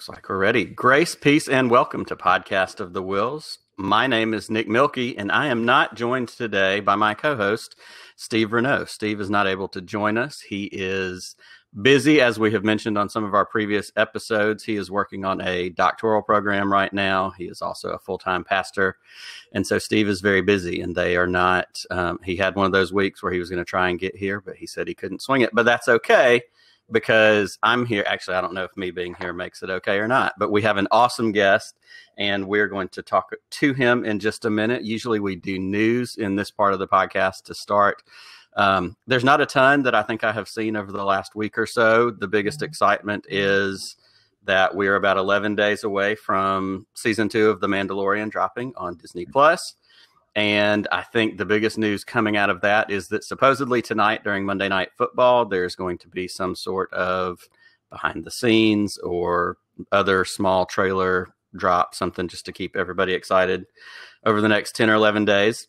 Looks like we're ready. Grace, peace, and welcome to Podcast of the Whills. My name is Nick Milky, and I am not joined today by my co host, Steve Renault. Steve is not able to join us. He is busy, as we have mentioned on some of our previous episodes. He is working on a doctoral program right now. He is also a full time pastor. And so Steve is very busy, and they are not. Um, he had one of those weeks where he was going to try and get here, but he said he couldn't swing it. But that's okay because I'm here. Actually, I don't know if me being here makes it okay or not, but we have an awesome guest and we're going to talk to him in just a minute. Usually we do news in this part of the podcast to start. Um, there's not a ton that I think I have seen over the last week or so. The biggest mm-hmm. excitement is that we're about 11 days away from season two of The Mandalorian dropping on Disney Plus. And I think the biggest news coming out of that is that supposedly tonight during Monday Night Football, there's going to be some sort of behind the scenes or other small trailer drop, something just to keep everybody excited over the next 10 or 11 days.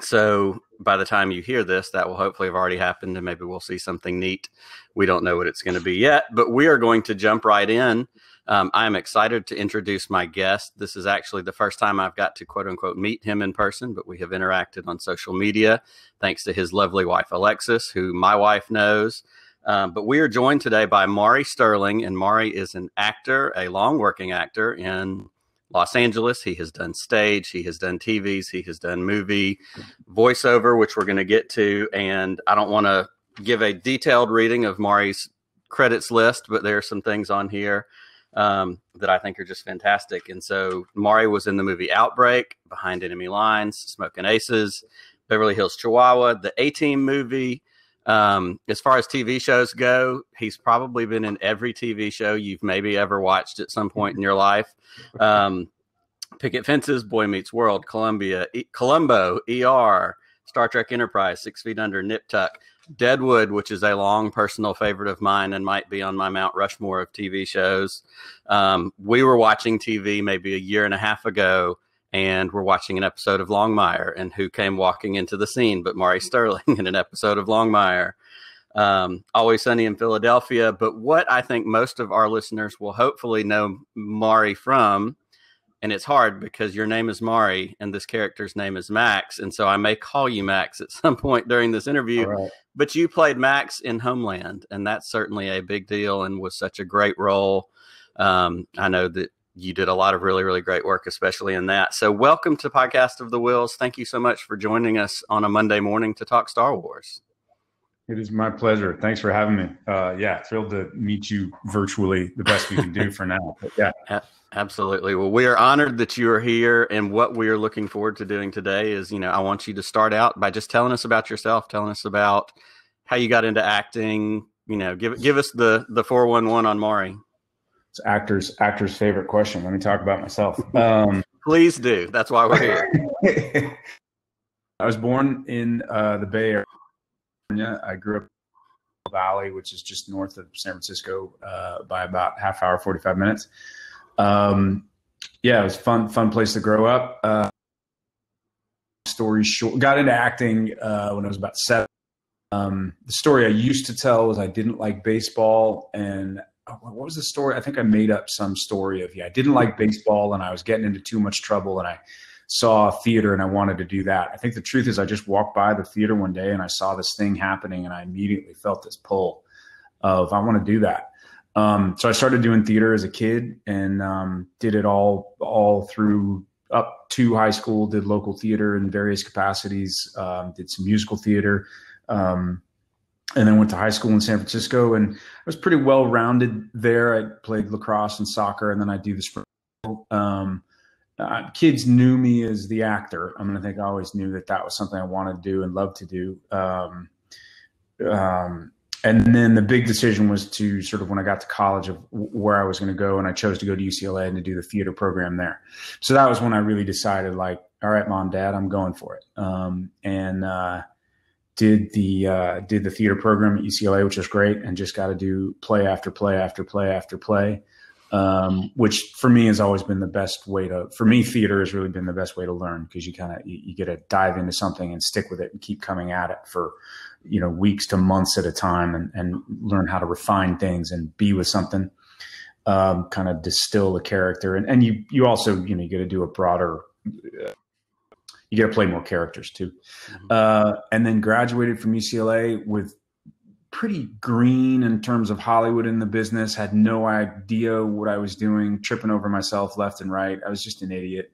So by the time you hear this, that will hopefully have already happened, and maybe we'll see something neat. We don't know what it's going to be yet, but we are going to jump right in um, I am excited to introduce my guest. This is actually the first time I've got to quote unquote meet him in person, but we have interacted on social media thanks to his lovely wife, Alexis, who my wife knows. Um, but we are joined today by Maury Sterling, and Maury is an actor, a long working actor in Los Angeles. He has done stage, he has done TVs, he has done movie voiceover, which we're going to get to. And I don't want to give a detailed reading of Maury's credits list, but there are some things on here um, that I think are just fantastic. And so Maury was in the movie Outbreak, Behind Enemy Lines, Smokin' Aces, Beverly Hills Chihuahua, the A Team movie. Um, as far as TV shows go, he's probably been in every TV show you've maybe ever watched at some point in your life. Um, Picket Fences, Boy Meets World, Columbia, e- Columbo, ER, Star Trek Enterprise, Six Feet Under, Nip Tuck. Deadwood, which is a long personal favorite of mine and might be on my Mount Rushmore of TV shows. Um, we were watching TV maybe a year and a half ago, and we're watching an episode of Longmire, and who came walking into the scene but Maury Sterling in an episode of Longmire. Um, Always Sunny in Philadelphia. But what I think most of our listeners will hopefully know Maury from and it's hard because your name is Maury and this character's name is Max, and so I may call you Max at some point during this interview. Right. But you played Max in Homeland, and that's certainly a big deal and was such a great role. Um, I know that you did a lot of really, really great work, especially in that. So, welcome to Podcast of the Whills. Thank you so much for joining us on a Monday morning to talk Star Wars. It is my pleasure. Thanks for having me. Uh, yeah, thrilled to meet you virtually. The best we can do for now. But yeah. Absolutely. Well, we are honored that you are here. And what we are looking forward to doing today is, you know, I want you to start out by just telling us about yourself, telling us about how you got into acting. You know, give give us the the four one one on Maury. It's actors actors favorite question. Let me talk about myself. Um, Please do. That's why we're here. I was born in uh, the Bay Area. I grew up in Valley, which is just north of San Francisco, uh, by about half hour, forty five minutes. Um, yeah, it was fun, fun place to grow up. Uh, story short, got into acting uh, when I was about seven. Um, the story I used to tell was I didn't like baseball, and oh, what was the story? I think I made up some story of yeah, I didn't like baseball, and I was getting into too much trouble, and I saw theater and I wanted to do that. I think the truth is I just walked by the theater one day and I saw this thing happening, and I immediately felt this pull of I want to do that. Um, so I started doing theater as a kid and um, did it all all through up to high school. Did local theater in various capacities. Um, did some musical theater, um, and then went to high school in San Francisco. And I was pretty well rounded there. I played lacrosse and soccer, and then I do the spring. Um, uh, kids knew me as the actor. I mean, I think I always knew that that was something I wanted to do and love to do. Um, um, and then the big decision was to sort of when I got to college of where I was going to go, and I chose to go to UCLA and to do the theater program there. So that was when I really decided, like, all right, mom, dad, I'm going for it. Um, and uh, did the uh, did the theater program at UCLA, which was great, and just got to do play after play after play after play. Um, which for me has always been the best way to for me theater has really been the best way to learn because you kind of you, you, get to dive into something and stick with it and keep coming at it for you know weeks to months at a time and, and learn how to refine things and be with something um, kind of distill the character, and and you you also you know you got to do a broader. Uh, you got to play more characters too, mm-hmm. uh, and then graduated from UCLA with pretty green in terms of Hollywood in the business. Had no idea what I was doing, tripping over myself left and right. I was just an idiot.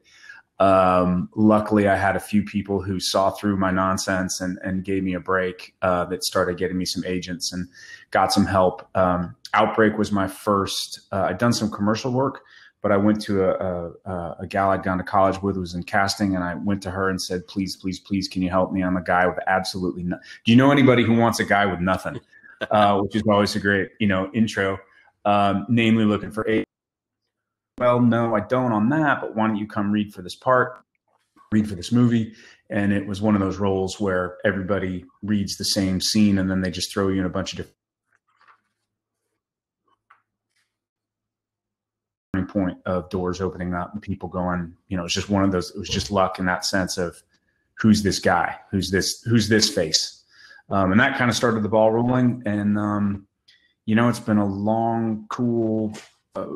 Um, luckily, I had a few people who saw through my nonsense and, and gave me a break uh, that started getting me some agents and got some help. Um, Outbreak was my first. Uh, I'd done some commercial work, but I went to a, a, a gal I'd gone to college with who was in casting, and I went to her and said, "Please, please, please, can you help me? I'm a guy with absolutely no. Do you know anybody who wants a guy with nothing?" Uh, which is always a great, you know, intro. Um, namely, looking for a well, no, I don't on that, but why don't you come read for this part, read for this movie? And it was one of those roles where everybody reads the same scene and then they just throw you in a bunch of different point of doors opening up and people going, you know, it's just one of those, it was just luck in that sense of who's this guy? Who's this, who's this face? Um, and that kind of started the ball rolling. And, um, you know, it's been a long, cool, uh,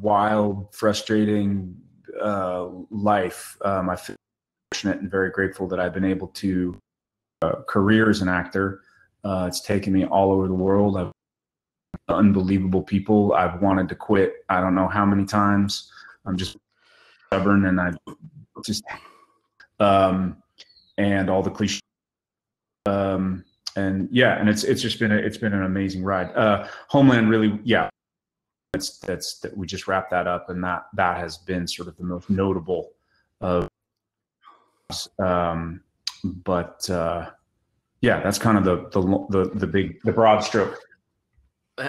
wild, frustrating uh, life. Um, I feel fortunate and very grateful that I've been able to uh, career as an actor. Uh, it's taken me all over the world. I've unbelievable people. I've wanted to quit. I don't know how many times. I'm just stubborn, and I just um, and all the cliches. Um, and yeah, and it's it's just been a, it's been an amazing ride. Uh, Homeland really, yeah, that's that's that we just wrapped that up, and that that has been sort of the most notable of. Um, but uh, yeah, that's kind of the the the, the big the broad stroke.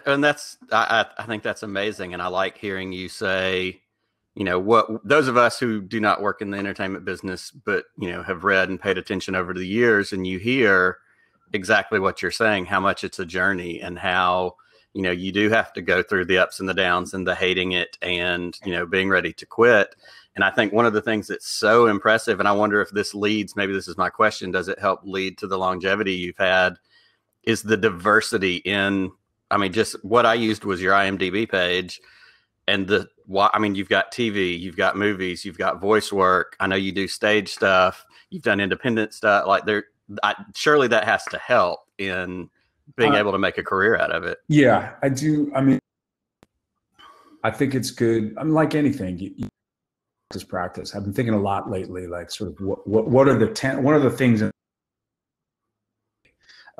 And that's I I think that's amazing, and I like hearing you say, you know, what those of us who do not work in the entertainment business, but you know, have read and paid attention over the years, and you hear exactly what you're saying, how much it's a journey, and how you know you do have to go through the ups and the downs and the hating it and you know being ready to quit. And i think one of the things that's so impressive and i wonder if this leads maybe this is my question does it help lead to the longevity you've had is the diversity in i mean just what i used was your imdb page and the why. i mean you've got tv you've got movies you've got voice work i know you do stage stuff you've done independent stuff like there I, surely that has to help in being uh, able to make a career out of it. Yeah, I do. I mean, I think it's good. I'm like anything. You, you practice practice. I've been thinking a lot lately, like sort of what what, what are the ten, what are the things,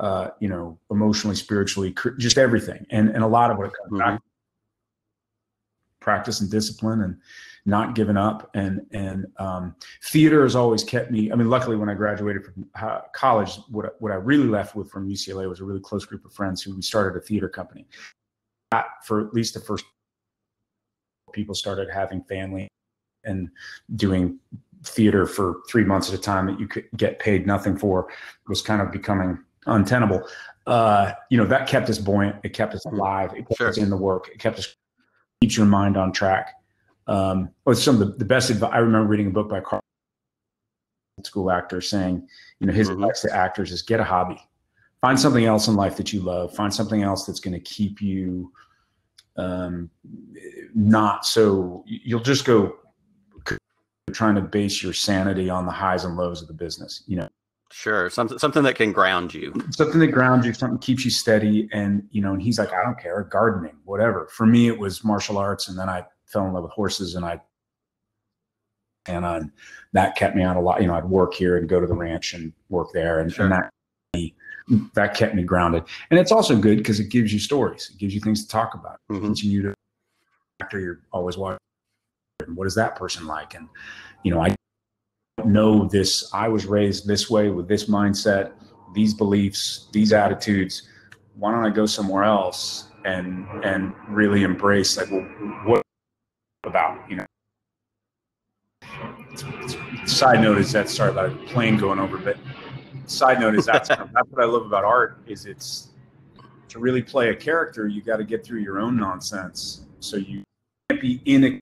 uh, you know, emotionally, spiritually, just everything, and and a lot of what it comes mm-hmm. back practice and discipline and not giving up. And and um, theater has always kept me i mean luckily when i graduated from uh, college what, what i really left with from ucla was a really close group of friends who we started a theater company. That, for at least the first people started having family and doing theater for three months at a time that you could get paid nothing for was kind of becoming untenable uh, you know that kept us buoyant it kept us alive it kept sure. us in the work it kept us keeps your mind on track. Um, or some of the, the best advice. I remember reading a book by Karl, school actor, saying, you know, his mm-hmm. advice to actors is get a hobby, find something else in life that you love, find something else that's going to keep you um, not so. You'll just go trying to base your sanity on the highs and lows of the business. You know, Sure, something something that can ground you. Something that grounds you, something keeps you steady. And you know, and he's like, I don't care, gardening, whatever. For me, it was martial arts, and then I fell in love with horses, and I and uh, that kept me on a lot. You know, I'd work here and go to the ranch and work there, and, sure. and that that kept me grounded. And it's also good because it gives you stories, it gives you things to talk about. Mm-hmm. Continue to after you're always watching. What is that person like? And you know, I know this. I was raised this way with this mindset, these beliefs, these attitudes. Why don't I go somewhere else and and really embrace like, well, what about you know? Side note is that sorry about a plane going over, but side note is that's that's what I love about art is it's to really play a character. You got to get through your own nonsense, so you can't be in a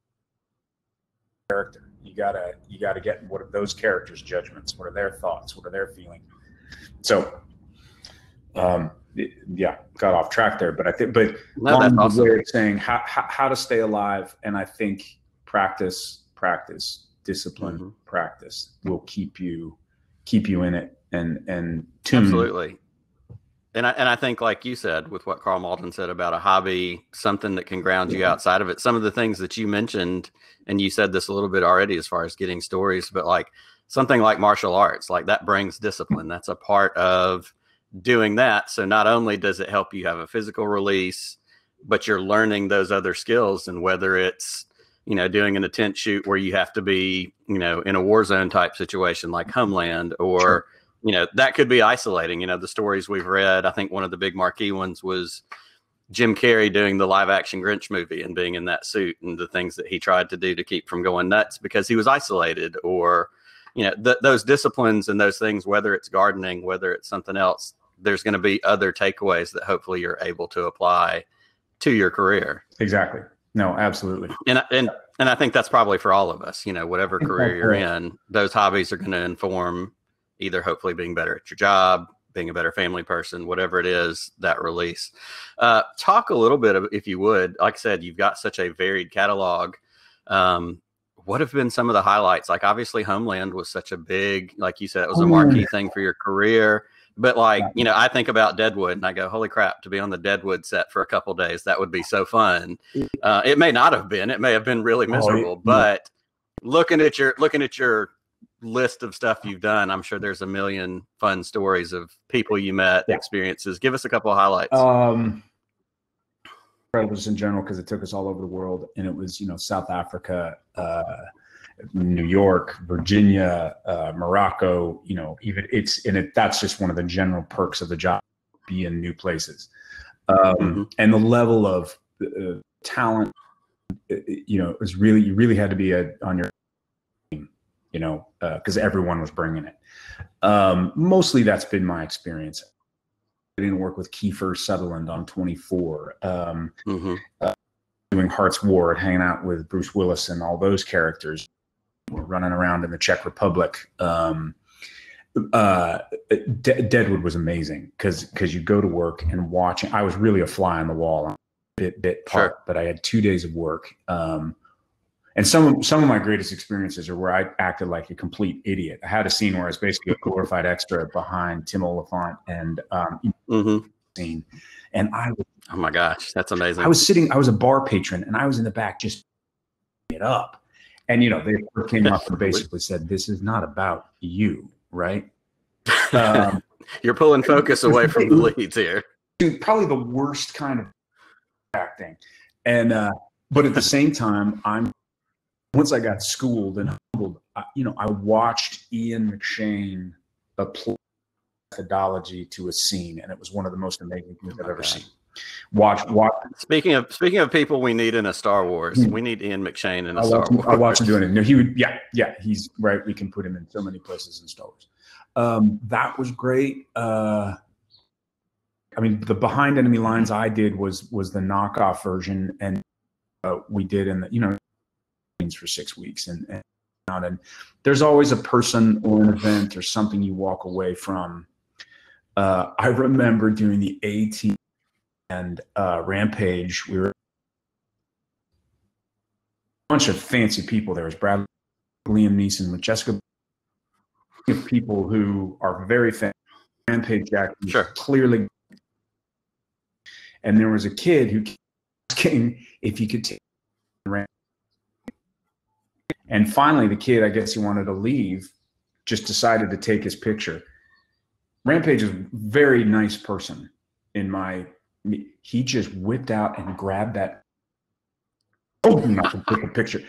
character you gotta you gotta get what are those characters' judgments? What are their thoughts? What are their feelings? So, um, yeah, got off track there, but I think, but no, that's awesome. way of saying how, how, how to stay alive, and I think practice, practice, discipline, mm-hmm. practice will keep you keep you in it and and tune. Absolutely. And I, and I think, like you said, with what Karl Malden said about a hobby, something that can ground you mm-hmm. outside of it. Some of the things that you mentioned, and you said this a little bit already as far as getting stories, but like something like martial arts, like that brings discipline. That's a part of doing that. So not only does it help you have a physical release, but you're learning those other skills. And whether it's, you know, doing an intent shoot where you have to be, you know, in a war zone type situation like Homeland, or, sure. You know, that could be isolating. You know, the stories we've read, I think one of the big marquee ones was Jim Carrey doing the live action Grinch movie and being in that suit and the things that he tried to do to keep from going nuts because he was isolated or, you know, th- those disciplines and those things, whether it's gardening, whether it's something else, there's going to be other takeaways that hopefully you're able to apply to your career. Exactly. No, absolutely. And and and I think that's probably for all of us. You know, whatever career you're in, those hobbies are going to inform either hopefully being better at your job, being a better family person, whatever it is, that release. Uh, talk a little bit of, if you would. Like I said, you've got such a varied catalog. Um, what have been some of the highlights? Like obviously, Homeland was such a big, like you said, it was a marquee thing for your career. But like, you know, I think about Deadwood and I go, holy crap, to be on the Deadwood set for a couple days, that would be so fun. Uh, it may not have been, it may have been really miserable, oh, yeah. but looking at your looking at your list of stuff you've done, I'm sure there's a million fun stories of people you met, yeah. experiences. Give us a couple of highlights. Um just in general because it took us all over the world and it was, you know, South Africa, uh New York, Virginia, uh, Morocco, you know, even it's and it that's just one of the general perks of the job, be in new places, um, mm-hmm. and the level of uh, talent, uh, you know, was really you really had to be a, on your you know, because uh, everyone was bringing it. Um, mostly that's been my experience. I didn't work with Kiefer Sutherland on 24. Um, mm-hmm. Uh, doing Hart's War, hanging out with Bruce Willis and all those characters were running around in the Czech Republic. Um, uh, De- Deadwood was amazing because because you go to work and watching. I was really a fly on the wall, bit bit part, sure. but I had two days of work. Um, and some of, some of my greatest experiences are where I acted like a complete idiot. I had a scene where I was basically a glorified extra behind Tim Olyphant and um, mm-hmm. scene, and I was. Oh my gosh, that's amazing! I was sitting. I was a bar patron, and I was in the back just it up and you know, they came up and basically said, "This is not about you, right?" Um, You're pulling focus away from the leads here. Dude, probably the worst kind of acting, and uh, but at the same time, I'm once I got schooled and humbled, I, you know, I watched Ian McShane apply methodology to a scene, and it was one of the most amazing things I've ever seen. Watch, watch. Speaking of speaking of people we need in a Star Wars, hmm. we need Ian McShane in a I Star Wars. I watch him doing it. No, he would. Yeah, yeah. He's right. We can put him in so many places in Star Wars. Um, that was great. Uh, I mean, the behind enemy lines I did was was the knockoff version, and uh, we did in the you know for six weeks, and, and and there's always a person or an event or something you walk away from. Uh, I remember doing the A team and uh, Rampage. We were a bunch of fancy people. There was Brad, Liam Neeson, with Jessica. People who are very fancy. Rampage Jack sure. clearly. And there was a kid who came if he could take. And finally, the kid, I guess he wanted to leave, just decided to take his picture. Rampage is a very nice person in my he just whipped out and grabbed that. Oh take a picture.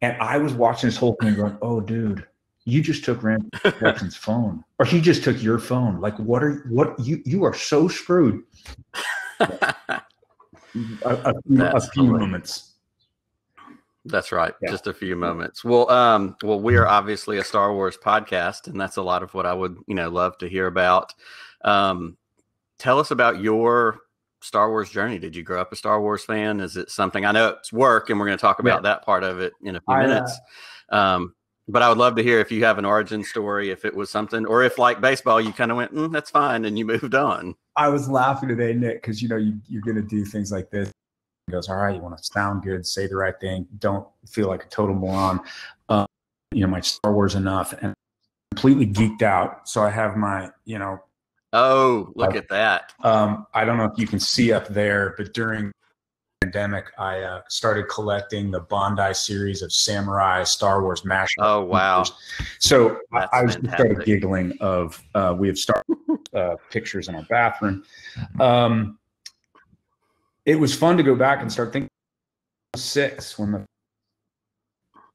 And i was watching this whole thing going oh dude you just took Rand Jackson's phone or he just took your phone. Like what are what you you are so screwed. A, a, a few moments that's right. Yeah. Just a few moments. Well, um, well, we are obviously a Star Wars podcast, and that's a lot of what I would, you know, love to hear about. Um, tell us about your Star Wars journey? Did you grow up a Star Wars fan? Is it something I know it's work, and we're going to talk about yeah. that part of it in a few I, uh, minutes. Uh, um, But I would love to hear if you have an origin story, if it was something, or if like baseball, you kind of went, mm, "That's fine," and you moved on. I was laughing today, Nick, because you know you, you're going to do things like this. Goes, "All right, you want to sound good, say the right thing, don't feel like a total moron." Um, you know, my Star Wars enough, and completely geeked out. So I have my, you know, Oh, look at that. um, I don't know if you can see up there, but during pandemic, I uh, started collecting the Bandai series of samurai Star Wars mashup. Oh, wow. So I, That's I was just started giggling of uh, we have Star uh, pictures in our bathroom. Um, it was fun to go back and start thinking. Six when the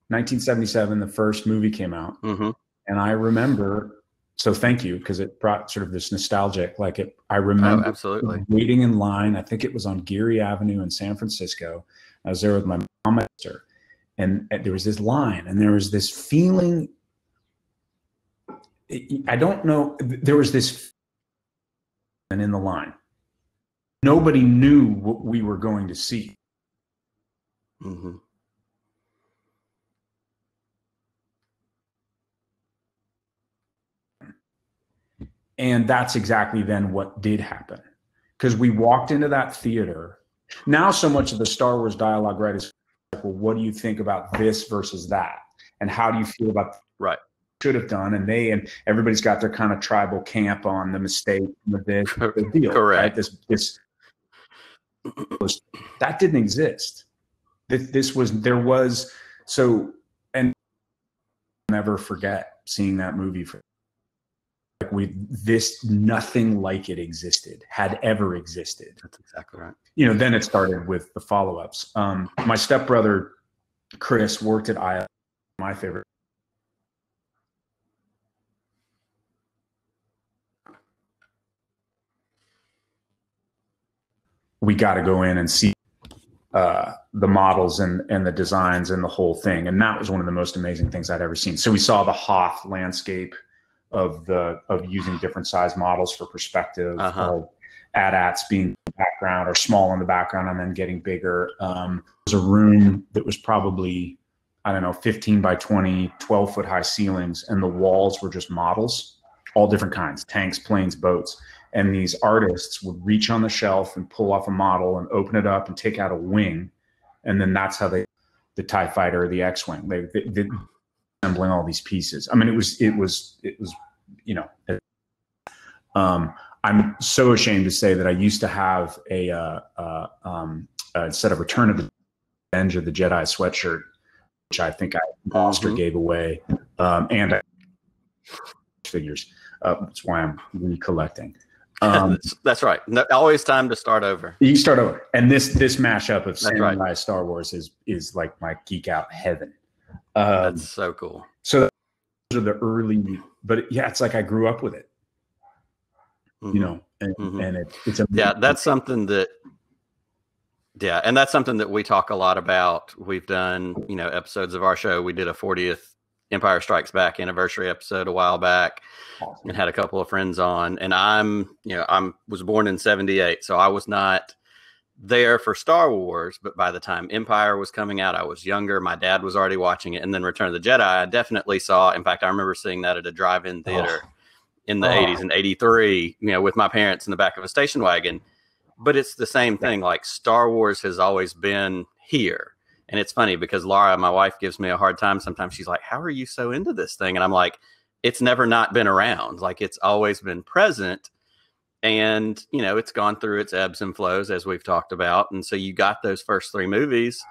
1977 the first movie came out, hmm and I remember. So thank you because it brought sort of this nostalgic. Like it, I Oh, remember absolutely. waiting in line. I think it was on Geary Avenue in San Francisco. I was there with my mom and sister, and there was this line, and there was this feeling. I don't know. There was this, and in the line, nobody knew what we were going to see. hmm And that's exactly then what did happen. Because we walked into that theater. Now, so much of the Star Wars dialogue, right, is like, well, what do you think about this versus that? And how do you feel about Right. should have done? And they and everybody's got their kind of tribal camp on the mistake with this the deal. Right? Correct. This this was that didn't exist. This, this was there was so and I'll never forget seeing that movie for like we this nothing like it existed had ever existed That's exactly right. you know then it started with the follow-ups um my stepbrother chris worked at i my favorite we got to go in and see uh, the models and and the designs and the whole thing. And that was one of the most amazing things i'd ever seen. So we saw the hoth landscape of the of using different size models for perspective Uh-huh. AT-ATs being in the background or small in the background and then getting bigger. Um, there was a room that was probably i don't know 15 by 20 12 foot high ceilings and the walls were just models all different kinds tanks planes boats and these artists would reach on the shelf and pull off a model and open it up and take out a wing and then that's how they the tie fighter or the x-wing they, they, they assembling all these pieces i mean it was it was it was you know um i'm so ashamed to say that i used to have a uh, uh um a set of return of the Revenge of the jedi sweatshirt which i think i lost or Mhm. gave away um and I, figures uh, that's why i'm recollecting um that's, that's right. No, always time to start over. you start over, and this this mashup of That's right. Samurai Star Wars is is like my geek out heaven. Um, That's so cool. so those are the early, but yeah, it's like I grew up with it, Mhm. you know, and, Mhm. and it, it's a yeah that's something that yeah and that's something that we talk a lot about we've done you know episodes of our show we did a 40th empire strikes back anniversary episode a while back awesome. and had a couple of friends on and i'm you know i'm was born in 78 so i was not there for star wars but by the time empire was coming out i was younger. My dad was already watching it and then return of the jedi i definitely saw in fact i remember seeing that at a drive-in theater in the Oh. 80s and 83 you know with my parents in the back of a station wagon. But it's the same thing like star wars has always been here and it's funny because laura my wife gives me a hard time sometimes. She's like how are you so into this thing? And i'm like it's never not been around. Like it's always been present. And you know it's gone through its ebbs and flows as we've talked about. And so you got those first three movies.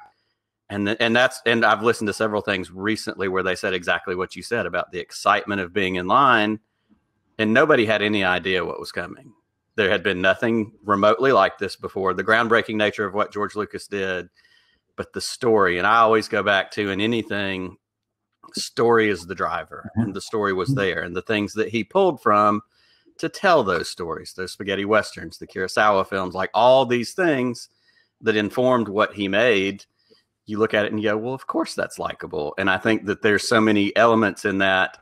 And and that's and i've listened to several things recently where they said exactly what you said about the excitement of being in line. And nobody had any idea what was coming. There had been nothing remotely like this before. The groundbreaking nature of what george lucas did but the story and i always go back to in anything story is the driver mm-hmm. and the story was mm-hmm. there and the things that he pulled from to tell those stories those spaghetti westerns the kurosawa films like all these things that informed what he made you look at it and you go well of course that's likable and i think that there's so many elements in that.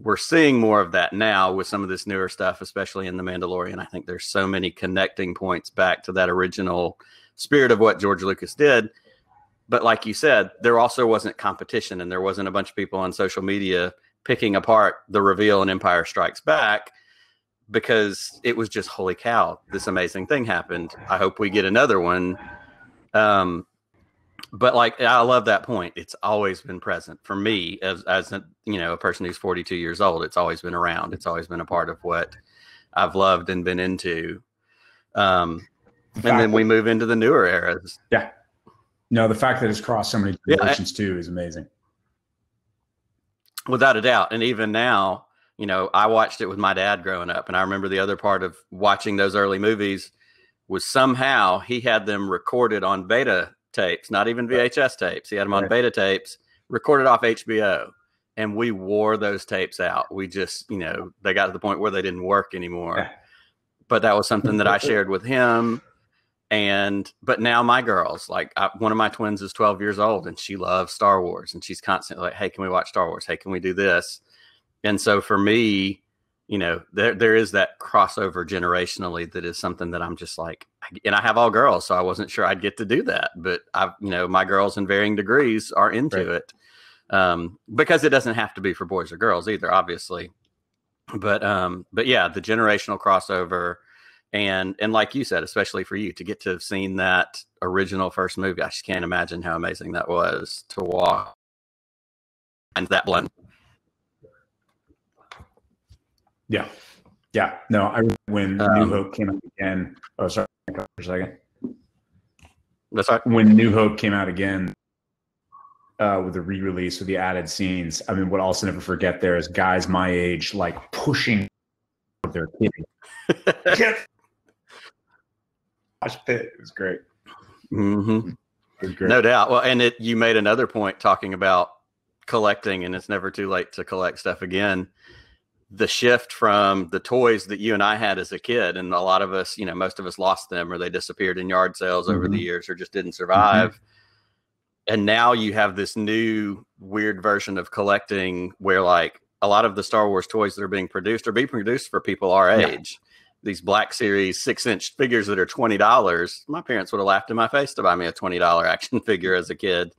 We're seeing more of that now with some of this newer stuff especially in the mandalorian i think there's so many connecting points back to that original spirit of what george lucas did but like you said, there also wasn't competition and there wasn't a bunch of people on social media picking apart the reveal in Empire Strikes Back because it was just holy cow, this amazing thing happened. I hope we get another one. Um, but like I love that point. It's always been present for me as as a, you know a person who's 42 years old. It's always been around. It's always been a part of what I've loved and been into. Um, and then we move into the newer eras. Yeah. No, the fact that it's crossed so many generations yeah, too is amazing. Without a doubt. And even now, you know, I watched it with my dad growing up. And I remember the other part of watching those early movies was somehow he had them recorded on beta tapes, not even VHS tapes. He had them on beta tapes, recorded off HBO. And we wore those tapes out. We just, you know, they got to the point where they didn't work anymore. But that was something that I shared with him and but now my girls like I, one of my twins is 12 years old and she loves star wars and she's constantly like hey can we watch star wars? Hey can we do this? And so for me you know there there is that crossover generationally that is something that i'm just like and i have all girls so i wasn't sure i'd get to do that but i've you know my girls in varying degrees are into right. it um, because it doesn't have to be for boys or girls either obviously. But um but yeah the generational crossover and and like you said especially for you to get to have seen that original first movie i just can't imagine how amazing that was to walk and that blend. Yeah. Yeah. No i when um, new hope came out again. Oh sorry. For a second. That's right. When new hope came out again uh, with the re-release with the added scenes i mean what i'll also never forget there is guys my age like pushing their kids mosh pit. It was great. Mm-hmm. It was great. No doubt. Well, and it you made another point talking about collecting, and it's never too late to collect stuff again. The shift from the toys that you and I had as a kid, and a lot of us, you know, most of us lost them or they disappeared in yard sales mm-hmm. over the mm-hmm. years or just didn't survive. Mm-hmm. And now you have this new weird version of collecting where, like, a lot of the Star Wars toys that are being produced are being produced for people our age these Black Series six inch figures that are twenty dollars, my parents would have laughed in my face to buy me a twenty dollar action figure as a kid.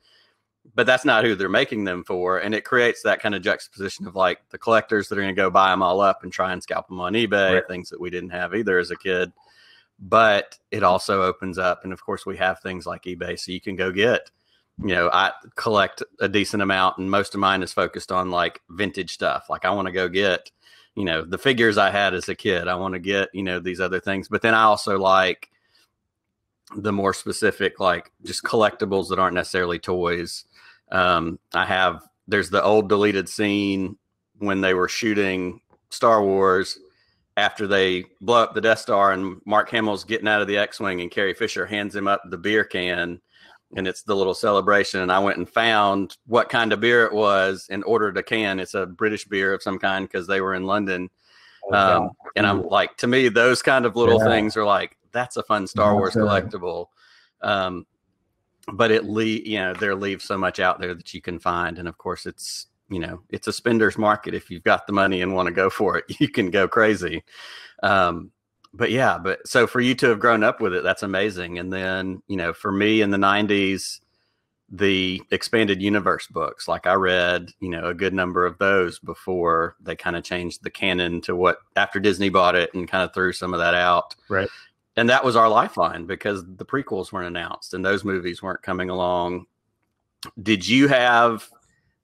But that's not who they're making them for, and it creates that kind of juxtaposition of like the collectors that are going to go buy them all up and try and scalp them on eBay, right. things that we didn't have either as a kid. But it also opens up, and of course, we have things like eBay, so you can go get you know, I collect a decent amount, and most of mine is focused on like vintage stuff. Like I want to go get you know the figures I had as a kid. I want to get you know these other things, but then I also like the more specific, like just collectibles that aren't necessarily toys. Um, I have there's the old deleted scene when they were shooting Star Wars after they blow up the Death Star and Mark Hamill's getting out of the X-wing and Carrie Fisher hands him up the beer can and it's the little celebration. And I went and found what kind of beer it was and ordered a can. It's a British beer of some kind because they were in London. Okay. Oh, um, and I'm like, to me, those kind of little yeah. things are like, that's a fun Star Wars collectible. Um, but it leave, you know, there leaves so much out there that you can find. And of course, it's, you know, it's a spender's market. If you've got the money and want to go for it, you can go crazy. Um, but yeah, but so for you to have grown up with it, that's amazing. And then, you know, for me in the 90s, the expanded universe books, like I read, you know, a good number of those before they kind of changed the canon to what after Disney bought it and kind of threw some of that out. Right. And that was our lifeline because the prequels weren't announced and those movies weren't coming along. Did you have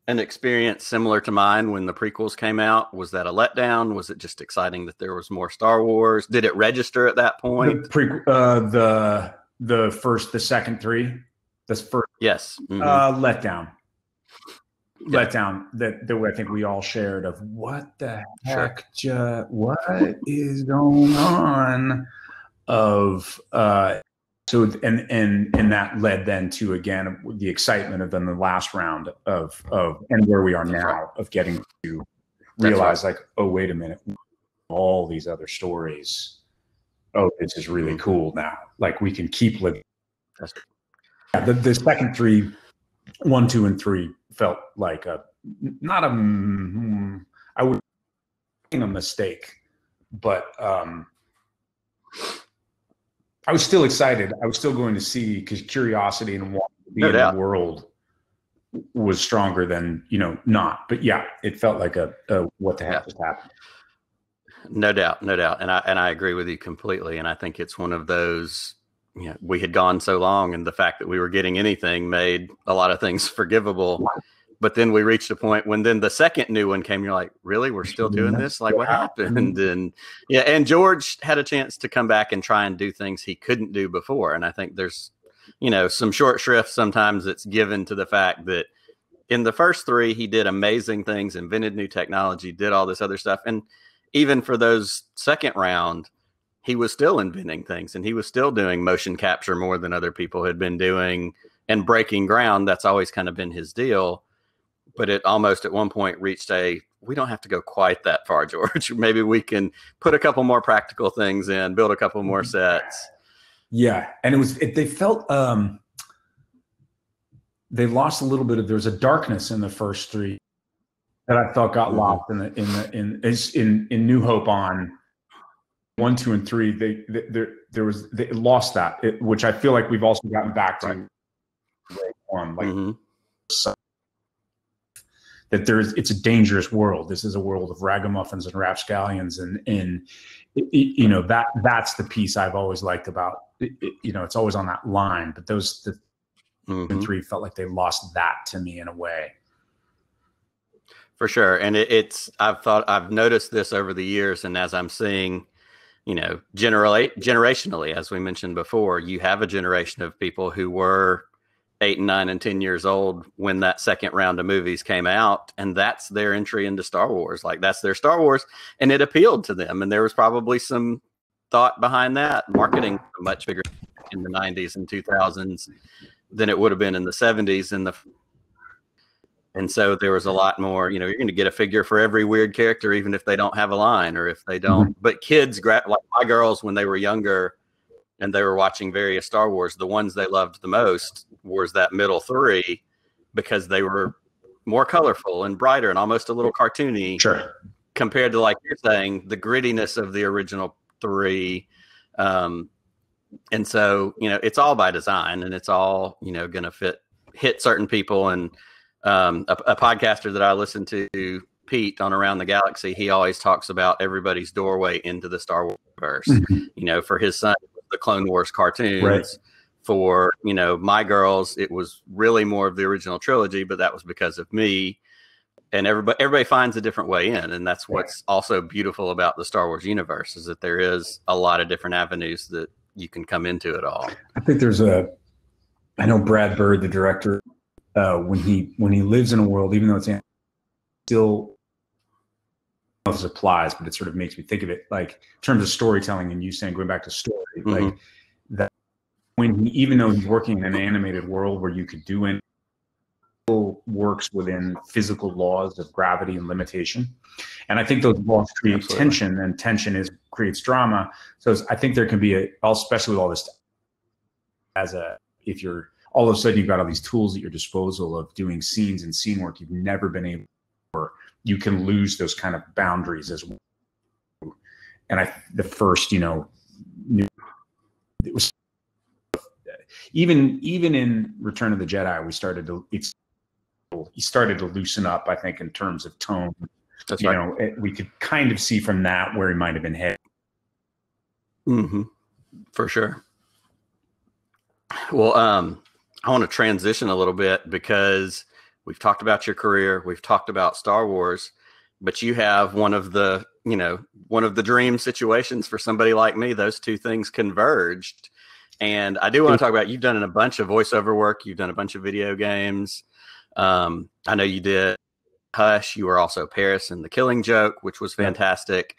an experience similar to mine when the prequels came out? Was that a letdown? Was it just exciting that there was more Star Wars? Did it register at that point? The pre, uh, the the first, the second three, this first, yes, mm-hmm. uh, letdown, yeah. letdown that that I think we all shared of what the heck, sure. ju- what is going on? Of uh, so and and and that led then to again the excitement of then the last round of of and where we are now of getting to realize right. like oh wait a minute all these other stories. Oh this is really mm-hmm. cool now. Like we can keep living. Yeah, the, the second three one two and three felt like a not a mm, i would a mistake but um I was still excited. I was still going to see because curiosity and wanting to be No in doubt. the world was stronger than you know not. But yeah, it felt like a, a what the heck Yeah. just happened. No doubt, no doubt, and I and I agree with you completely. And I think it's one of those. You know, we had gone so long, and the fact that we were getting anything made a lot of things forgivable. But then we reached a point when then the second new one came. You're like, really? We're still doing this? Like, what happened? And yeah, and George had a chance to come back and try and do things he couldn't do before. And I think there's, you know, some short shrift sometimes that's given to the fact that in the first three he did amazing things, invented new technology, did all this other stuff, and even for those second round, he was still inventing things and he was still doing motion capture more than other people had been doing and breaking ground. That's always kind of been his deal. But it almost at one point reached a we don't have to go quite that far, George. Maybe we can put a couple more practical things in, build a couple more sets. Yeah, and it was it, they felt um they lost a little bit of there was a darkness in the first three that I thought got Mhm. lost in the in the in is in in New Hope on one, two, and three. They, they there there was they lost that, it, which I feel like we've also gotten back to. Right. One like Mhm. That there's it's a dangerous world. This is a world of ragamuffins and rapscallions, and and it, it- you know that that's the piece I've always liked about. It, you know, it's always on that line, but those the Mhm. three felt like they lost that to me in a way. For sure. And it, it's, I've thought, I've noticed this over the years. And as I'm seeing, you know, generally, generationally, as we mentioned before, you have a generation of people who were eight and nine and 10 years old when that second round of movies came out. And that's their entry into Star Wars. Like that's their Star Wars. And it appealed to them. And there was probably some thought behind that. Marketing much bigger in the 90s and 2000s than it would have been in the 70s and the and so there was a lot more, you know, you're going to get a figure for every weird character, even if they don't have a line or if they don't. Mm-hmm. But kids, gra- like my girls, when they were younger and they were watching various Star Wars, the ones they loved the most was that middle three because they were more colorful and brighter and almost a little cartoony Sure. compared to, like you're saying, the grittiness of the original three. Um, and so, you know, it's all by design and it's all, you know, going to fit, hit certain people. And um, a, a podcaster that I listen to, Pete on Around the Galaxy, he always talks about everybody's doorway into the Star Wars verse. Mhm. You know, for his son, the Clone Wars cartoons. Right. For you know my girls, it was really more of the original trilogy, but that was because of me. And everybody, everybody finds a different way in, and that's what's also beautiful about the Star Wars universe is that there is a lot of different avenues that you can come into it all. I think there's a. I know Brad Bird, the director, uh, when he when he lives in a world, even though it's still. Know if this applies, but it sort of makes me think of it like in terms of storytelling, and you saying going back to story, like Mhm. that when he, even though he's working in an animated world where you could do it, still works within physical laws of gravity and limitation, and I think those laws create Absolutely. tension, and tension is creates drama. So it's- I think there can be a, especially with all this as a if you're all of a sudden you've got all these tools at your disposal of doing scenes and scene work you've never been able you can lose those kind of boundaries as well and i the first you know new, it was even even in return of the jedi we started to it's he started to loosen up i think in terms of tone That's you right. know it, we could kind of see from that where he might have been headed hmm For sure. Well, um, I want to transition a little bit because we've talked about your career, we've talked about Star Wars, but you have one of the, you know, one of the dream situations for somebody like me. Those two things converged. And I do want to talk about you've done a bunch of voiceover work, you've done a bunch of video games. Um, I know you did Hush, you were also Paris in the Killing Joke, which was fantastic.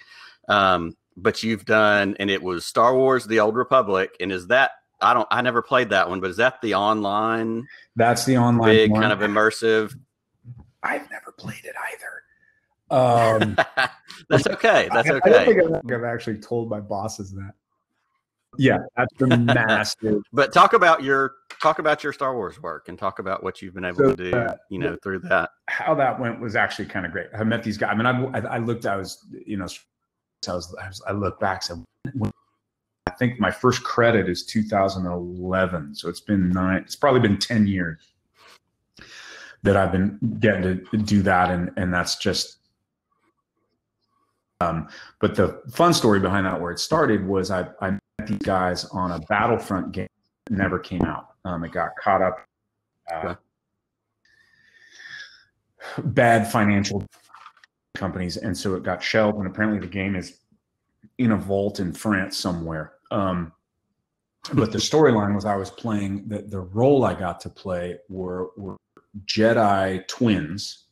Um, but you've done, and it was Star Wars: The Old Republic, and is that I don't I never played that one, but is that the online that's the online big one. kind of immersive? i've never played it either um That's okay. That's I, I don't okay. think I've, actually told my bosses that. Yeah, that's the massive. But talk about your talk about your Star Wars work and talk about what you've been able So, to do, uh, you know, through that. How that went was actually kind of great. I met these guys. I mean, I, I, I looked. I was, you know, I was. I, was, I looked back. I think my first credit is 2011. So it's been nine, it's probably been 10 years that I've been getting to do that. And, and that's just, um, but the fun story behind that, where it started, was I, I met these guys on a Battlefront game that never came out. Um, it got caught up. Uh, bad financial companies, and so it got shelved. And apparently, the game is in a vault in France somewhere. Um, but the storyline was I was playing the the role I got to play were were Jedi twins.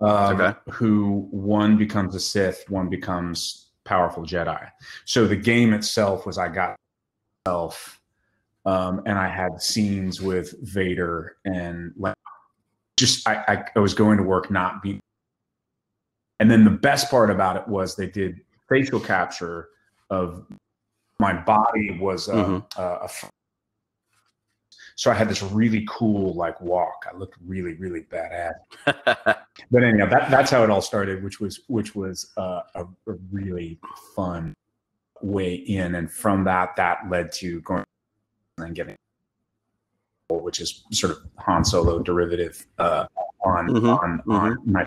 Um, okay. Who one becomes a Sith, one becomes powerful Jedi. So the game itself was I got myself, um, and I had scenes with Vader and just I, I, I was going to work not being. And then the best part about it was they did facial capture of my body was a, mm-hmm. a, a so I had this really cool like walk. I looked really, really badass. but anyhow, that, that's how it all started, which was which was uh, a, a, really fun way in, and from that, that led to going and getting, which is sort of Han Solo derivative uh, on mm-hmm. on mm-hmm. on my.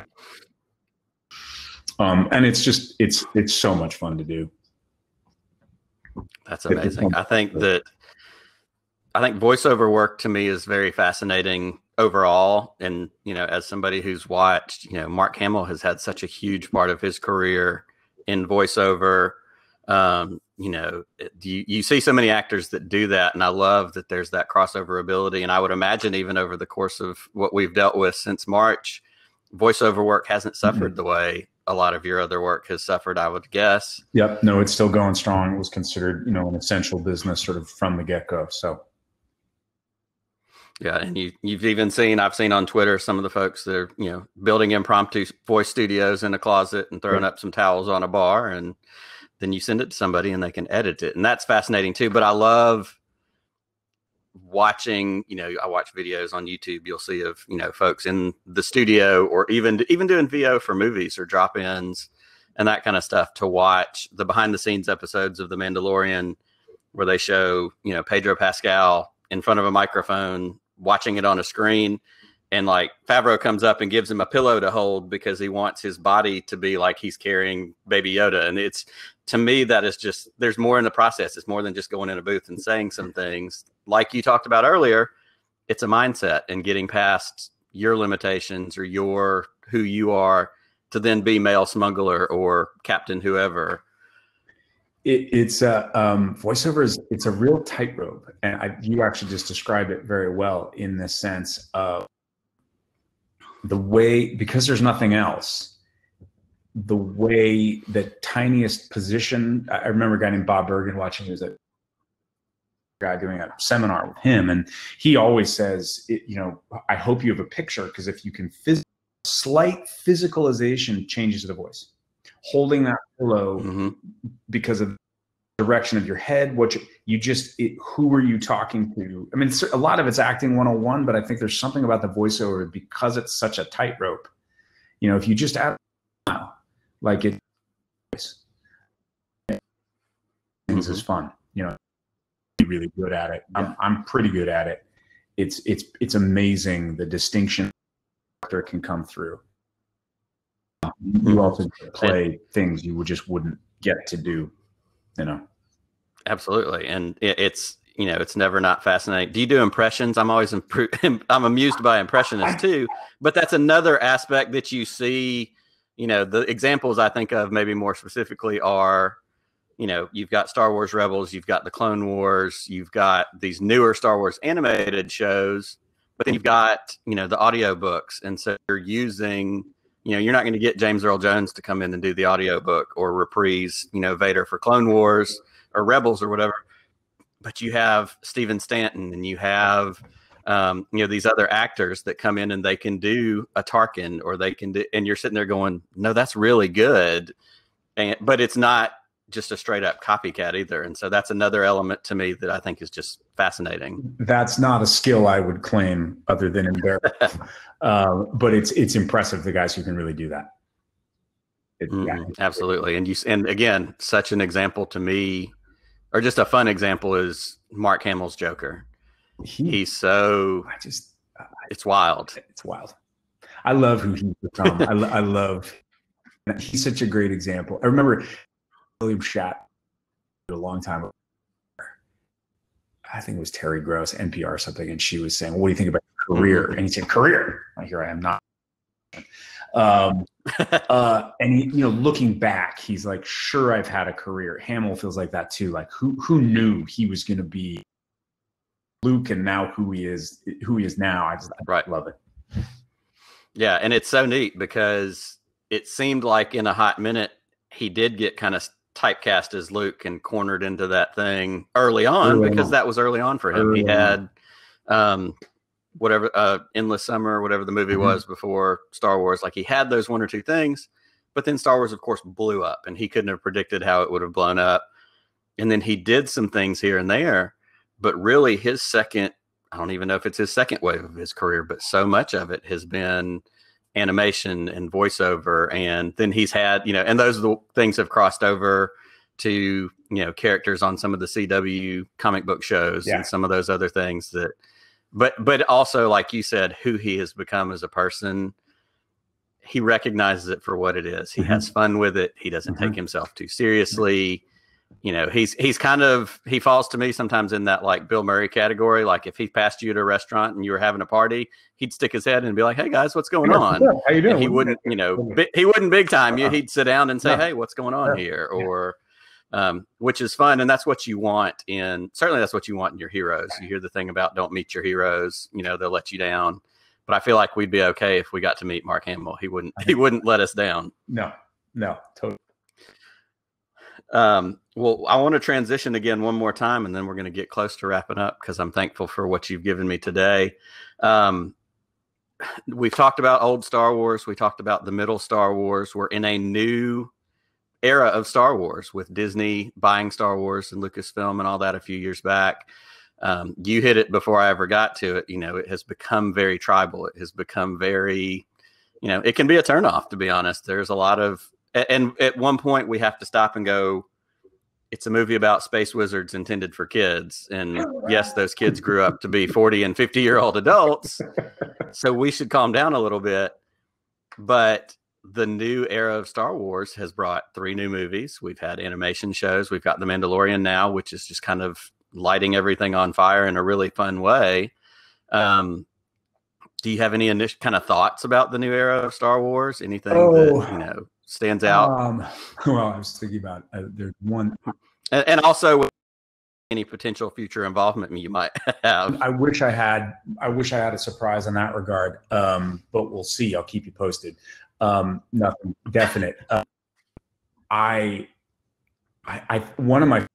Um, and it's just it's it's so much fun to do. That's amazing. I think that I think voiceover work to me is very fascinating overall. And, you know, as somebody who's watched, you know, Mark Hamill has had such a huge part of his career in voiceover. Um, you know, you, you see so many actors that do that. And I love that there's that crossover ability. And I would imagine even over the course of what we've dealt with since March, voiceover work hasn't suffered mm-hmm. the way a lot of your other work has suffered, I would guess. Yep. No, it's still going strong. It was considered, you know, an essential business sort of from the get go. So yeah, and you you've even seen I've seen on Twitter some of the folks that are you know building impromptu voice studios in a closet and throwing up some towels on a bar, and then you send it to somebody and they can edit it, and that's fascinating too. But I love watching you know i watch videos on youtube you'll see of you know folks in the studio or even even doing vo for movies or drop-ins and that kind of stuff to watch the behind the scenes episodes of the mandalorian where they show you know pedro pascal in front of a microphone watching it on a screen and like Favreau comes up and gives him a pillow to hold because he wants his body to be like he's carrying baby Yoda. And it's to me that is just there's more in the process. It's more than just going in a booth and saying some things. Like you talked about earlier it's a mindset and getting past your limitations or your who you are to then be male smuggler or captain whoever. It, it's a um, voiceover is it's a real tightrope, and I, you actually just described it very well in the sense of the way because there's nothing else. The way the tiniest position. I remember a guy named Bob Bergen watching. He was a guy doing a seminar with him, and he always says, it, you know, I hope you have a picture because if you can phys- slight physicalization changes the voice holding that pillow mm-hmm. because of direction of your head what you, you just it, who are you talking to? I mean a lot of it's acting 101 but i think there's something about the voiceover because it's such a tightrope. You know if you just add like it things mm-hmm. is fun you know be really good at it. I'm, I'm pretty good at it. It's it's it's amazing the distinction can come through. You mm-hmm. also play things you would just wouldn't get to do you know? Absolutely. And it's you know it's never not fascinating. Do you do impressions? I'm always impro- i'm amused by impressionists too but that's another aspect that you see you know the examples i think of maybe more specifically are you know you've got star wars rebels you've got the clone wars you've got these newer star wars animated shows but then you've got you know the audiobooks. and so you're using you know, you're not going to get James Earl Jones to come in and do the audiobook or reprise, you know, Vader for Clone Wars or Rebels or whatever. But you have Stephen Stanton and you have, um, you know, these other actors that come in and they can do a Tarkin or they can do, and you're sitting there going, no, that's really good. And, but it's not just a straight up copycat either. And so that's another element to me that I think is just fascinating. That's not a skill I would claim other than embarrassing. uh, but it's it's impressive the guys who can really do that. It, mm, yeah, absolutely. And you and again, such an example to me or just a fun example is Mark Hamill's Joker. He, He's so I just, it's wild. it's wild. I love who he's become. I, I love. He's such a great example. I remember William Shat a long time ago. I think it was Terry Gross, NPR or something, and she was saying, "What do you think about your career?" And he said, "Career." Like, here I am not. Um, uh, and he, you know, looking back, he's like, "Sure, I've had a career." Hamill feels like that too. Like, who who knew he was going to be Luke, and now who he is, who he is now. I just I Right. love it. Yeah, and it's so neat because it seemed like in a hot minute he did get kind of typecast as Luke and cornered into that thing early on Early because on. that was early on for him. he Early on. had um whatever uh Endless Summer, whatever the movie Mhm. was before Star Wars, like he had those one or two things, but then Star Wars of course blew up and he couldn't have predicted how it would have blown up. And then he did some things here and there, but really his second I don't even know if it's his second wave of his career, but so much of it has been animation and voiceover. And then he's had, you know, and those are the things have crossed over to, you know, characters on some of the CW comic book shows Yeah. and some of those other things that, but, but also, like you said, who he has become as a person, he recognizes it for what it is. He Mhm. has fun with it. He doesn't take Mhm. himself too seriously you know he's he's kind of he falls to me sometimes in that like bill murray category. Like if he passed you at a restaurant and you were having a party he'd stick his head in and be like hey guys what's going on? How you doing? and he wouldn't you know bi- he wouldn't big time you. Uh-uh. he'd sit down and say hey what's going on Yeah. here? Or um, which is fun and that's what you want in certainly that's what you want in your heroes. You hear the thing about don't meet your heroes you know they'll let you down. But i feel like we'd be okay if we got to meet mark hamill. He wouldn't he wouldn't let us down. No, no, totally. Um, well, I want to transition again one more time, and then we're going to get close to wrapping up because I'm thankful for what you've given me today. Um, we've talked about old Star Wars. We talked about the middle Star Wars. We're in a new era of Star Wars with Disney buying Star Wars and Lucasfilm and all that a few years back. Um, you hit it before I ever got to it. You know, it has become very tribal. It has become very, you know, it can be a turnoff, to be honest. There's a lot of and at one point we have to stop and go it's a movie about space wizards intended for kids and yes those kids grew up to be 40 and 50 year old adults so we should calm down a little bit. But the new era of star wars has brought three new movies. We've had animation shows. We've got the mandalorian now which is just kind of lighting everything on fire in a really fun way. Um, do you have any initial kind of thoughts about the new era of star wars? Anything Oh. that you know stands out Um, well, I was thinking about uh, there's one. and, and also any potential future involvement you might have. I wish I had. I wish I had a surprise in that regard. Um, but we'll see. I'll keep you posted. Um, nothing definite. Uh, I, I, I, one of my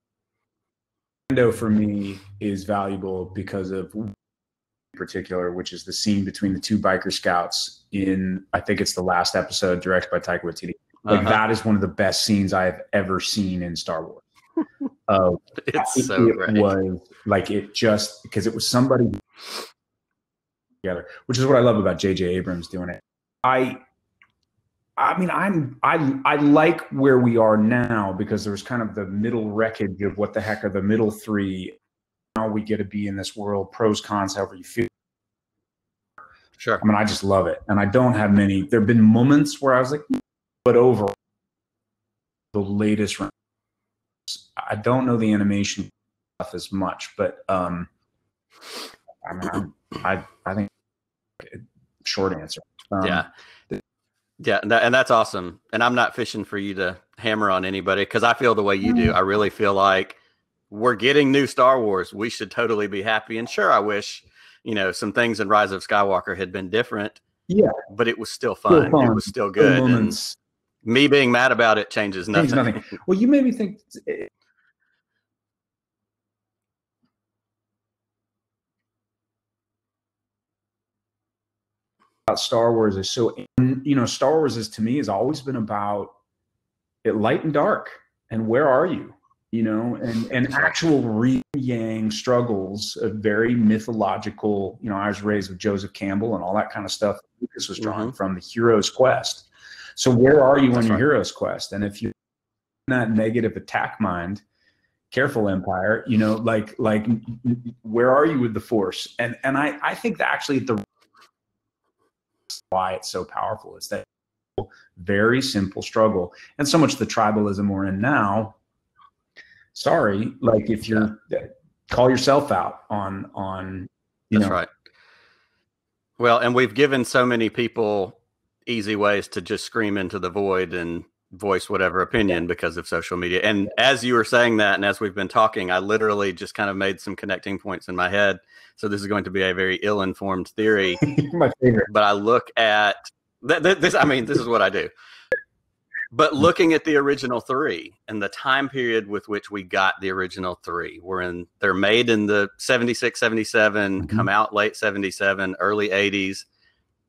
window for me is valuable because of in particular, which is the scene between the two biker scouts in I think it's the last episode, directed by Taika Waititi. Like Uh-huh. that is one of the best scenes I have ever seen in Star Wars. Uh, It's so it great. was like it just because it was somebody together, which is what I love about J.J. Abrams doing it. I, I mean, I'm I I like where we are now because there was kind of the middle wreckage of what the heck are the middle three. Now we get to be in this world, pros cons, however you feel. Sure. I mean, I just love it, and I don't have many. There have been moments where I was like, but over the latest round, I don't know the animation stuff as much, but um, I mean, I'm, I I think short answer. Um, yeah. Yeah, and, that, and that's awesome. And I'm not fishing for you to hammer on anybody because I feel the way you do. I really feel like we're getting new Star Wars. We should totally be happy. And sure, I wish you know some things in Rise of Skywalker had been different. Yeah. but it was still Still fun. fun. It was still Good good. And moments. Me being mad about it changes nothing. Changes nothing. Well, you made me think. About Star Wars is so you know Star Wars is to me has always been about it light and dark and where are you you know and and actual yin yang struggles of very mythological you know I was raised with Joseph Campbell and all that kind of stuff Lucas was drawing mm-hmm. from the hero's quest so where are you on your right. hero's quest? And if you're that negative attack mind careful empire you know like like where are you with the force? And and i i think that actually the why it's so powerful is that very simple struggle. And so much the tribalism we're in now sorry like if you're uh, call yourself out on on you that's know, right. Well and we've given so many people easy ways to just scream into the void and voice whatever opinion because of social media. And as you were saying that, and as we've been talking, I literally just kind of made some connecting points in my head. So this is going to be a very ill-informed theory. my favorite. But I look at th- th- this. I mean, this is what I do. But looking at the original three and the time period with which we got the original three, we're in. They're made in the 76, 77, mm-hmm. come out late 77, early 80s,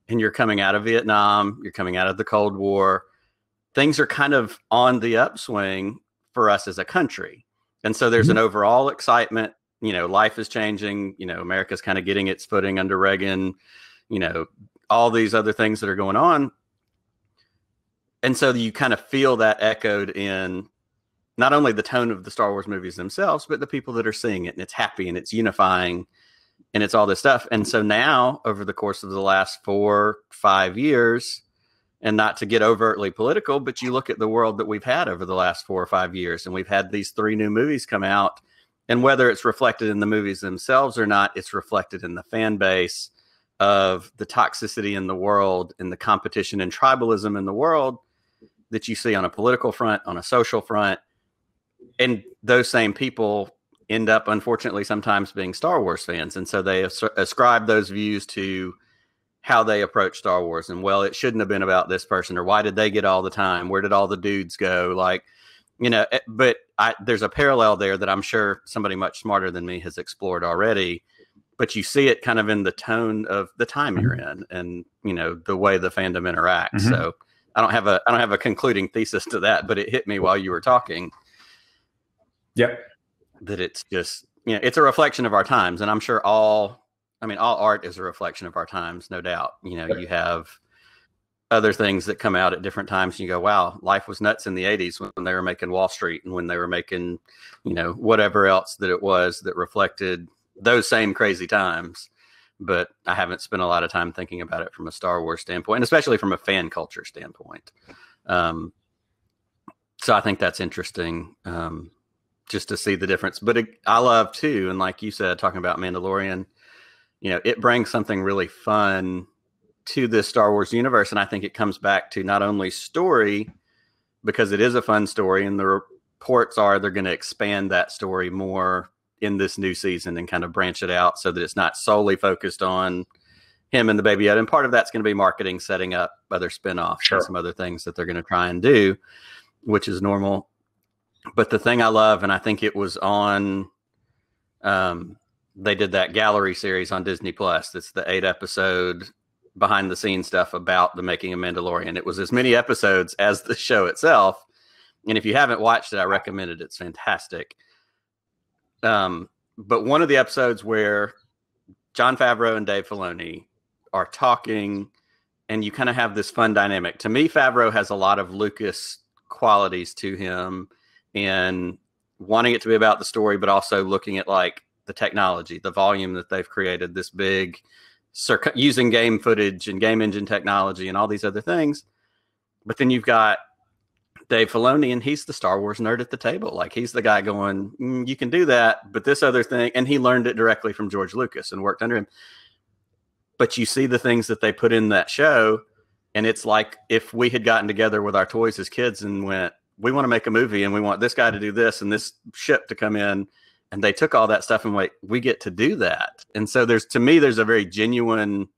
and you're coming out of Vietnam. You're coming out of the Cold War things are kind of on the upswing for us as a country. And so there's mm-hmm. an overall excitement. You know, life is changing. You know, America's kind of getting its footing under Reagan, you know, all these other things that are going on. And so you kind of feel that echoed in not only the tone of the Star Wars movies themselves, but the people that are seeing it. And it's happy and it's unifying and it's all this stuff. And so now, over the course of the last four, five years, and not to get overtly political, but you look at the world that we've had over the last four or five years, and we've had these three new movies come out. And whether it's reflected in the movies themselves or not, it's reflected in the fan base of the toxicity in the world and the competition and tribalism in the world that you see on a political front, on a social front. And those same people end up, unfortunately, sometimes being Star Wars fans. And so they ascribe those views to how they approach Star Wars and well, it shouldn't have been about this person or why did they get all the time? Where did all the dudes go? Like, you know, eh, but I, there's a parallel there that I'm sure somebody much smarter than me has explored already. But you see it kind of in the tone of the time mm-hmm. you're in, and you know the way the fandom interacts. Mm-hmm. So I don't have a I don't have a concluding thesis to that, but it hit me while you were talking. Yep. That it's just you know it's a reflection of our times, and I'm sure all I mean, all art is a reflection of our times, no doubt. You know, you have other things that come out at different times and you go wow life was nuts in the 80s when they were making wall street and when they were making you know whatever else that it was that reflected those same crazy times. But i haven't spent a lot of time thinking about it from a star wars standpoint and especially from a fan culture standpoint. Um, so i think that's interesting um, just to see the difference but it, i love too and like you said talking about mandalorian you know, it brings something really fun to this Star Wars universe. And I think it comes back to not only story, because it is a fun story, and the reports are they're going to expand that story more in this new season and kind of branch it out so that it's not solely focused on him and the baby Yoda. And part of that's going to be marketing, setting up other spinoffs sure. and some other things that they're going to try and do, which is normal. But the thing I love, and I think it was on um, they did that gallery series on Disney Plus. That's the eight episode behind the scenes stuff about the making of Mandalorian. It was as many episodes as the show itself. And if you haven't watched it, I recommend it. It's fantastic. Um, but one of the episodes where Jon Favreau and Dave Filoni are talking, and you kind of have this fun dynamic. To me, Favreau has a lot of Lucas qualities to him, and wanting it to be about the story, but also looking at like the technology, the volume that they've created, this big circ- using game footage and game engine technology and all these other things. But then you've got Dave Filoni, and he's the Star Wars nerd at the table. Like he's the guy going, mm, "You can do that," but this other thing, and he learned it directly from George Lucas and worked under him. But you see the things that they put in that show, and it's like if we had gotten together with our toys as kids and went, "We want to make a movie, and we want this guy to do this and this ship to come in." and they took all that stuff and wait, we get to do that. And so there's to me, there's a very genuine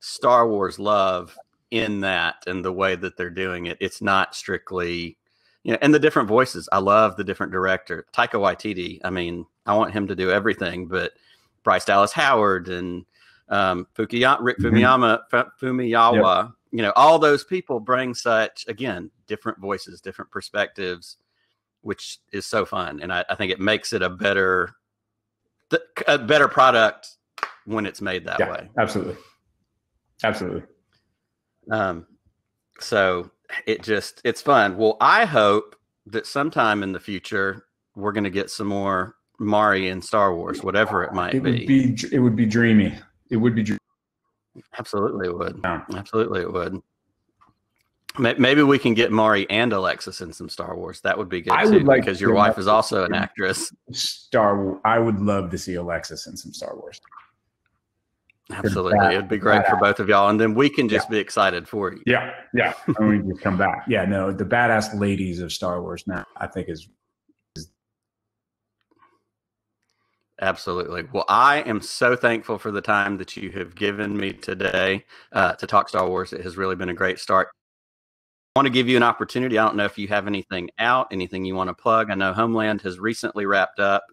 Star Wars love in that and the way that they're doing it. It's not strictly, you know, and the different voices. I love the different director. Taika Waititi. I mean, I want him to do everything, but Bryce Dallas Howard and um, Fukuyama, Rick mm-hmm. Fumiyama, Fumiyawa, yep. You know, all those people bring such again different voices, different perspectives which is so fun, and I, I think it makes it a better a better product when it's made that yeah, way. Absolutely, absolutely. Um, so it just it's fun. Well, I hope that sometime in the future we're going to get some more Maury in Star Wars, whatever it might It be. would be it would be dreamy. It would be dreamy. Absolutely, it would. Yeah. Absolutely, it would. Maybe we can get Maury and Alexis in some Star Wars. That would be good I too, would like because your wife is also an actress. Star I would love to see Alexis in some Star Wars. Absolutely, bad- it would be great for both of y'all, and then we can just be excited for you. Yeah, yeah. And we just come back. Yeah, no, the badass ladies of Star Wars now, I think is Absolutely. Well, I am so thankful for the time that you have given me today uh, to talk Star Wars. It has really been a great start. I want to give you an opportunity. I don't know if you have anything out, anything you want to plug. I know Homeland has recently wrapped up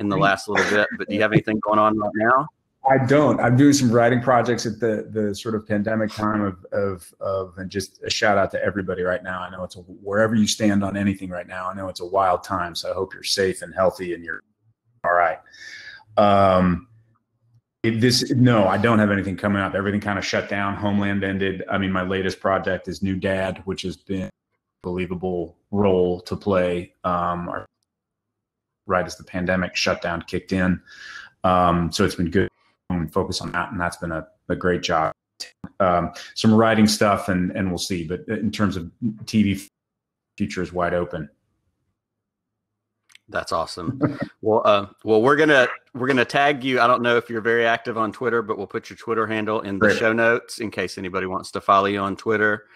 in the last little bit, but do you have anything going on right now? I don't. I'm doing some writing projects at the the sort of pandemic time of of of and just a shout out to everybody right now. I know it's a, wherever you stand on anything right now. I know it's a wild time, so I hope you're safe and healthy and you're all right. Um, it- this no, I don't have anything coming up. Everything kind of shut down. Homeland ended. I mean, my latest project is New Dad, which has been a believable role to play. Um, right as the pandemic shutdown kicked in. Um, so it's been good focus on that, and that's been a, a great job. Um, some writing stuff, and and we'll see. But in terms of TV, future is wide open. That's awesome. well, uh, well, we're gonna we're gonna tag you. I don't know if you're very active on Twitter, but we'll put your Twitter handle in the Great. show notes in case anybody wants to follow you on Twitter.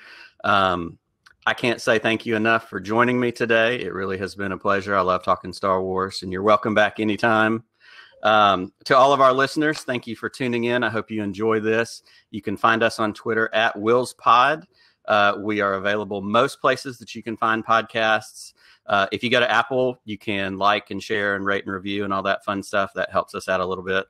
Um, I can't say thank you enough for joining me today. It really has been a pleasure. I love talking Star Wars, and you're welcome back anytime. Um, to all of our listeners, thank you for tuning in. I hope you enjoy this. You can find us on Twitter at Whills Pod. Uh, we are available most places that you can find podcasts. Uh, if you go to Apple, you can like and share and rate and review and all that fun stuff. That helps us out a little bit.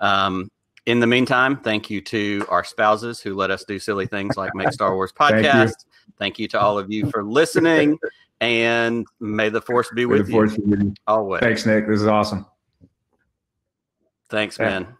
Um, in the meantime, thank you to our spouses who let us do silly things like make Star Wars Thank you. podcast. Thank you to all of you for listening, and may the force be May the with force you be with you. always. Thanks, Nick. This is awesome. Thanks, Yeah. man.